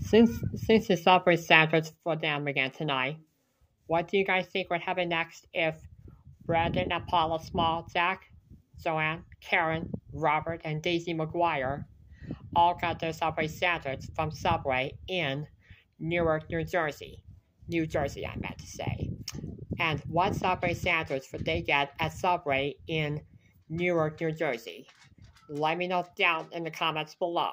Since since the Subway sandwich for them again tonight, what do you guys think would happen next if Brendon Apollo, Small, Jack, Joanne, Karen, Robert, and Daisy McGuire all got their Subway sandwich from Subway in Newark, New Jersey. New Jersey, I meant to say. And what Subway sandwich would they get at Subway in Newark, New Jersey? Let me know down in the comments below.